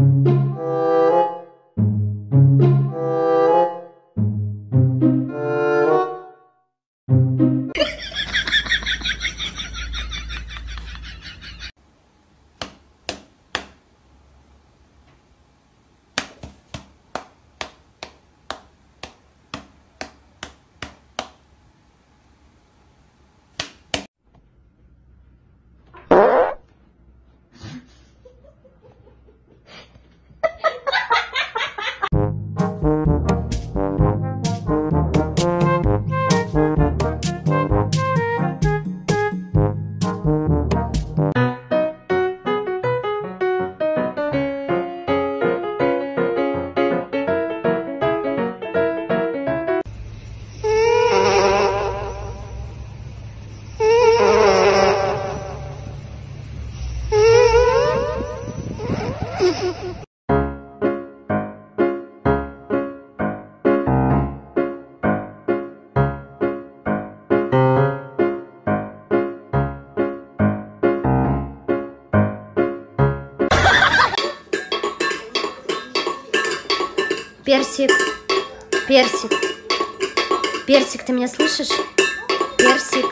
Música Персик, персик, персик, ты меня слышишь? Персик,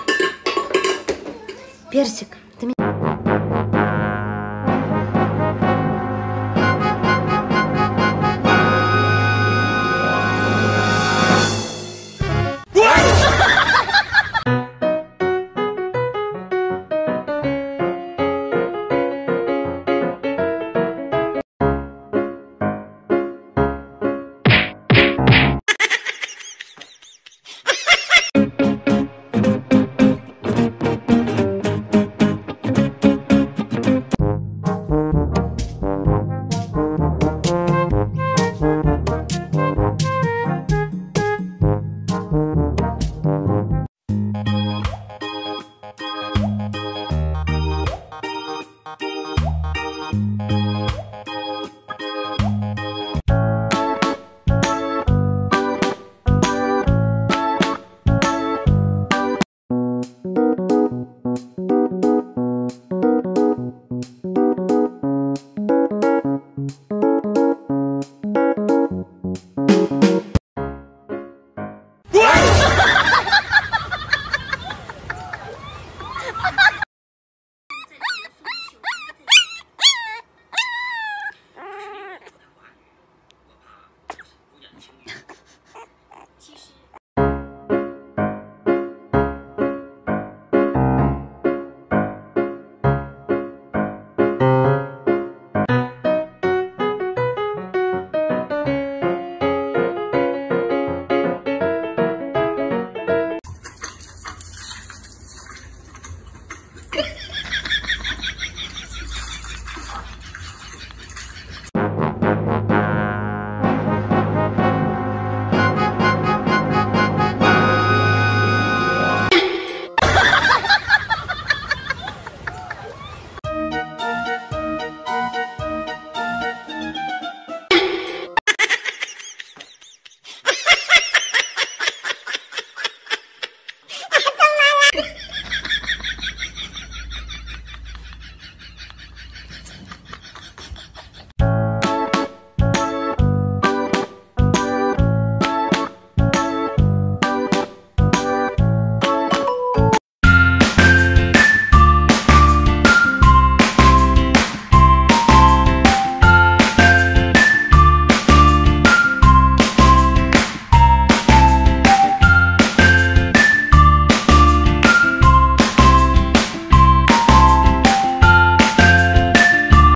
персик.